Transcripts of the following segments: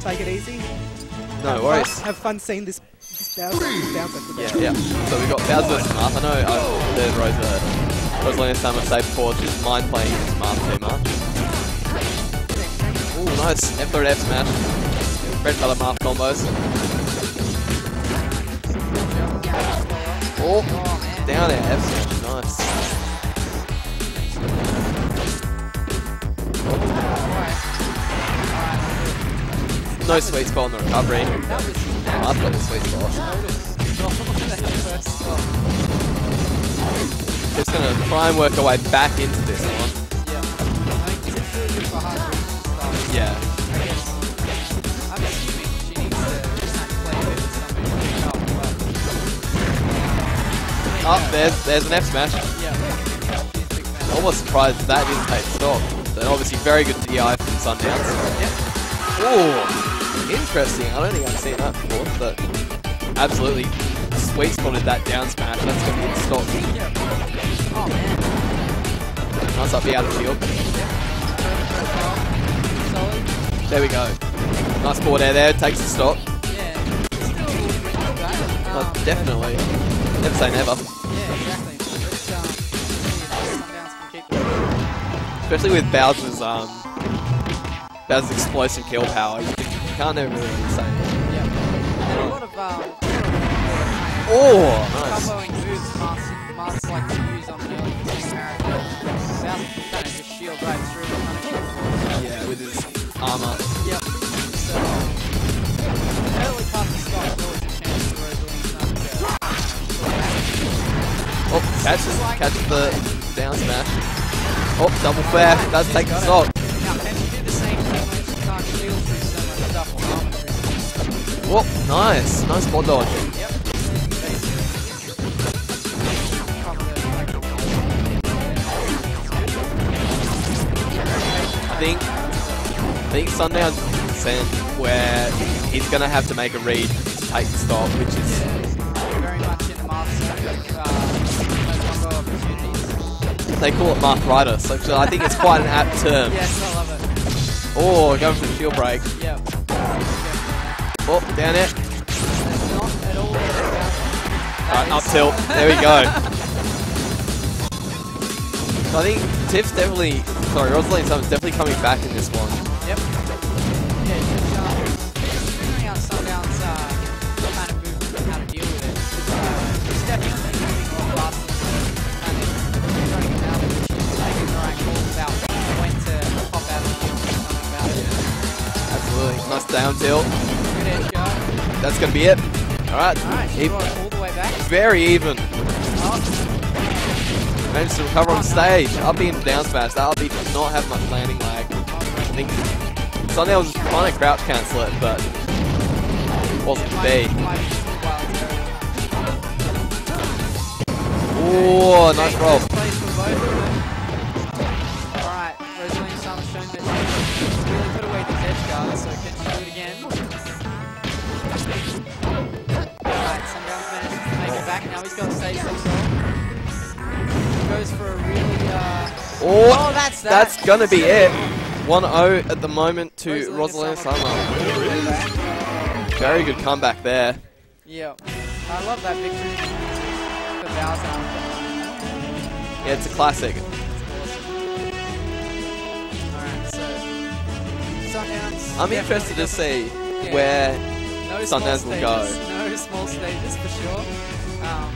Take it easy. No have worries. Fun, have fun seeing this, this bounce, this bounce Yeah, yeah. So we've got Bowser versus Marth. I know uh, the Rosa, Rosalinasama say before she's mind playing Marth too much. Ooh, nice. F third F smash. Red color Marth combos. Oh, down air F smash. No sweet spot on the recovery. I've got the sweet spot. Just gonna try and work our way back into this one. Yeah. Oh, there's there's an F smash. Almost surprised that didn't take stock. But obviously very good DI from Sundowns. Ooh, interesting. I don't think I've seen that before, but absolutely sweet spotted that down smash. That's going to get stopped. Nice up the out of shield. There we go. Nice forward air there, takes the stop. Oh, definitely. Never say never. Especially with Bowser's um Bowser's explosive kill power. You can't ever really say. And a lot of um, Oh, nice. comboing moves Marths, Marths like to use on an early game character. Bowser can kind of just shield right through it, kind of. Yeah, with his armor. Yep. So, early part of the stock is always a chance for Rosaline Oh, catches, catches the down smash. Oh, double fair. Does take the stock. Through Whoop, nice. Nice ball dodge. Yep. I think I think Sundown sent where he's gonna have to make a read to take the stop, which is Very much in the master combo opportunities. they call it Marthritis. So I think it's quite an apt term. Yes, I love it. Oh, going for the shield break. Yep. Oh, down it. Not at all Alright, up tilt. There we go. So I think Tiff's definitely, sorry, Rosalinasama's definitely coming back in this one. Yep. Yeah, just um, Sundown's uh, kind of move how to deal with it. Uh, it's definitely moving a lot faster than running him out, which the right calls about when to pop out of the something about it. Absolutely. Nice down tilt. Good edge guard. That's going to be it. Alright. Alright, she all the way back. Very even. Oh, Managed to recover on oh, stage. Up and down smash. That up does not have much landing lag. I think Sundown was trying to crouch cancel it, but wasn't to be. Oh, nice roll. Alright, Rosalinasama's shown that she's really put away these edge guards, so can she do it again? Make it back, now he's got stage control. Goes for a really, uh... Oh, that's that. That's gonna be it. 1-0 at the moment to Rosalinasama. Very good comeback there. Yeah. I love that victory. Yeah, it's a classic. Sundown's... I'm interested to see Yeah. where No Sundowns will go. No small stages for sure. Um,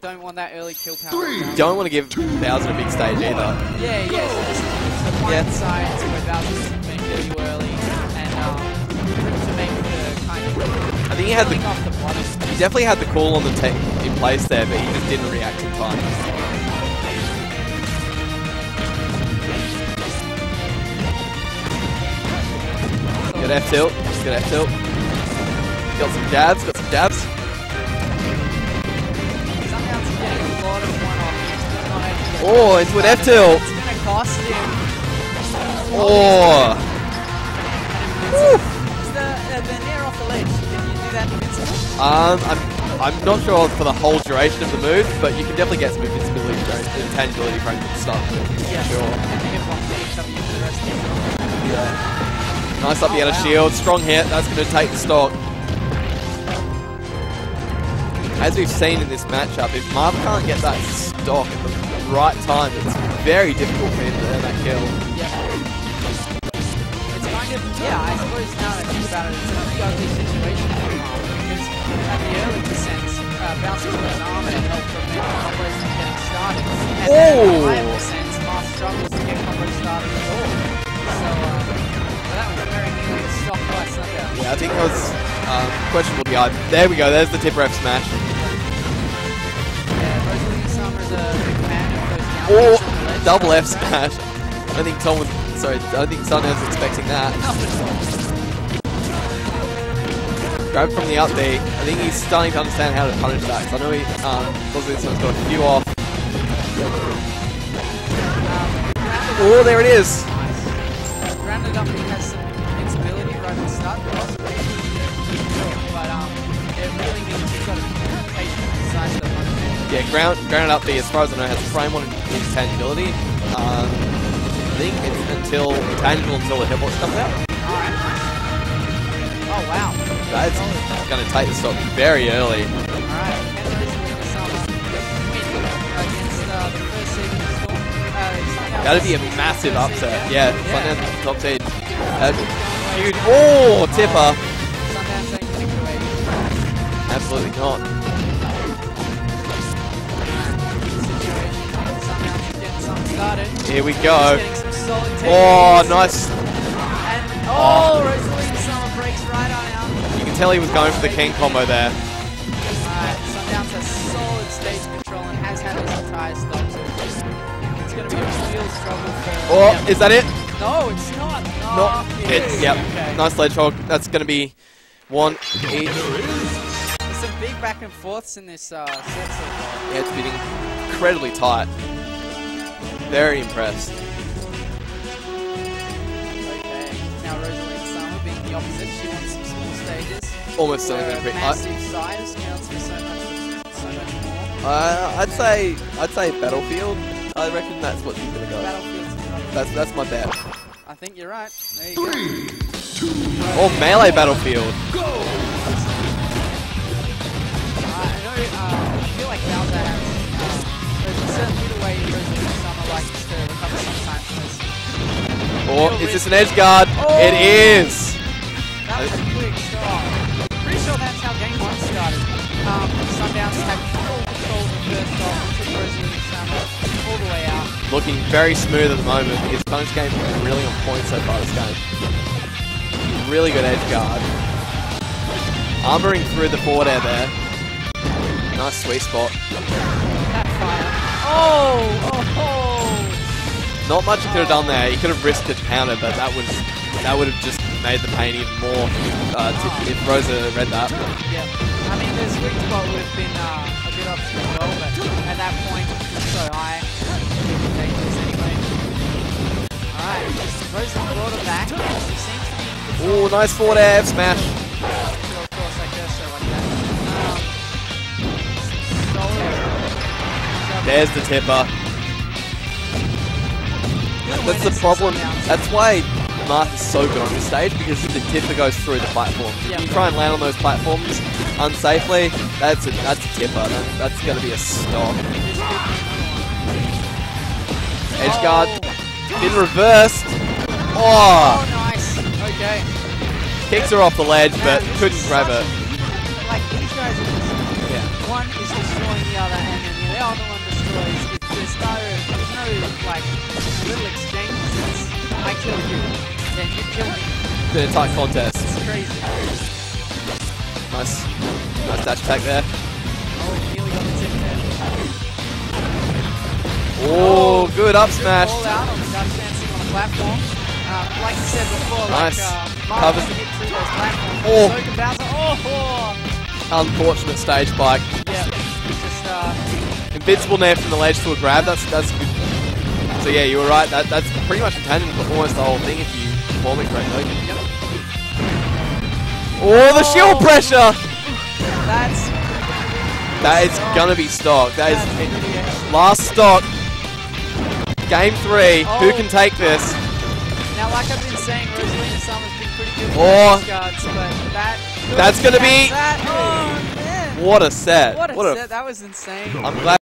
don't want that early kill power. You don't want to give Bowser a big stage either. Yeah, yeah. So this is the blind Yeah. side to where Bowser's been really early and um, to make the kind of I think he had the off the bottom. he definitely had the call on the tech in place there, but he just didn't react in time. Good F tilt, good F tilt. Got some dabs, got some dabs. Oh, it's with F tilt. It's to cost him. Oh, Is the, uh, the nair off the ledge, can you do that invincible? um, I'm I'm not sure for the whole duration of the move, but you can definitely get some invincibility intangibility frames and stuff. Yeah. Sure. And you get one DW for the rest of the Yeah. Nice up the Oh, outer wow. shield. Strong hit. That's going to take the stock. As we've seen in this matchup, if Marth can't get that stock at the right time, it's very difficult for him to earn that kill. Yeah. It's kind of, yeah, I suppose now that I think about it, it's ugly situation for Marvel because at the early uh, bouncing to arm and it helped prevent combos from getting started. And then at the higher percents, Marth struggles to get started at all. So, uh, but that was very nearly by Sundown. Yeah, I think that was um, questionable. There we go. There's the tip ref smash. Oh, ledge. double F smash. I think Tom was. Sorry, I think Sundown was expecting that. Grab from the up. I think he's starting to understand how to punish that. I know he, um, this one's got a few off. Oh, there it is. Up, he has some right at the start, possibly. Yeah, ground, grounded up B, as far as I know, has prime one intangibility. Um, I think it's until intangible until the hitbox comes out. Alright. Oh, wow. That's going to take the stock very early. Alright, and Rosalie against uh, the first seed in the storm. Uh, That'd be a massive seed, upset. yeah. Yeah, Sundown top seed. Uh, huge. Oh, tipper. Sundown's saying take it away. Absolutely not. Here we go. Oh, nice. And, oh, Summer breaks right on out. You can tell he was going for the king combo there. Alright, Sundowns has solid stage control and has had this entire stop, it's it's going to be a real struggle for... Oh, Yep. is that it? No, it's not. No, Not it is. Yep. Okay. Nice ledgehog. That's going to be one each. There's some big back and forths in this uh, set so far. Yeah, it's been incredibly tight. Very impressed. Okay. Now Rosalie Summer being the opposite, she wants some small stages. Almost Where something a pretty. I, massive size counts for so much, so much more. uh, I'd say I'd say battlefield. I reckon that's what she's gonna go. Battlefield's not- That's that's my bet. I think you're right. There you go. Or melee battlefield. Uh, Or is this an edge guard? It is. That was a quick start. Pretty sure that's how game one started. Um, Sundowns had full control of the first off, took Rosalinasama all the way out. Looking very smooth at the moment. His punch game is really on point so far this game. Really good edge guard. Armoring through the forward air there. Nice sweet spot. That fire. Oh, oh, oh. Not much he could have done there. He could have risked a counter, but that was that would have just made the pain even more if, uh, if Rosa read that. Yep. I mean, the sweet spot would have been uh, a good option as well, but at that point, it's so high, you can take this anyway. Alright, Rosa brought it back. She seems to be in. Oh, nice forward air smash. Sure, of course, I guess so, like that. Um. There's the tipper. That's the problem. That's why Marth is so good on this stage because the tipper goes through the platform. Yeah. If you try and land on those platforms unsafely, that's a, that's a tipper. That, that's going to be a stop. Edge guard been reversed. oh, Oh, nice. Okay. kicks her off the ledge but this couldn't grab it. Like, these guys are just Yeah. one is destroying the other, and then the other one destroys. It's, there's no, there's no like kill you, then you kill me. Been a tight contest. It's crazy. Nice, nice dash attack there. Oh, nearly got the tip there. Oh, good up smash. Ball out on the Dutch dancing on the platform. Um, like you said before, Nice. like uh, Covers- hit through those platforms. Oh. So can. Oh, oh. Unfortunate stage spike. yeah. Just uh, Invincible there from the ledge to a grab. That's that's good. So yeah, you were right. That that's pretty much the intended for almost the whole thing if you perform it correctly. yep. Oh, the oh. shield pressure. That's That is gonna be stock. That is pretty last stock. Game three. Who Oh. can take this? Now, like I've been saying, Rosalinasama's been pretty good with Oh. guards, but that. That's gonna be- That, oh man! What a set. What a what a set! That was insane. I'm glad.